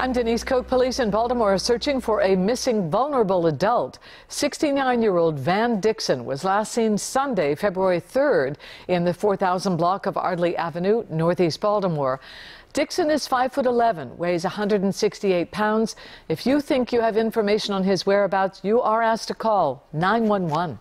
I'm Denise Koch. Police in Baltimore are searching for a missing vulnerable adult. 69 year old Van Dixon was last seen Sunday, February 3rd, in the 4000 block of Ardley Avenue, Northeast Baltimore. Dixon is 5 foot 11, weighs 168 pounds. If you think you have information on his whereabouts, you are asked to call 911.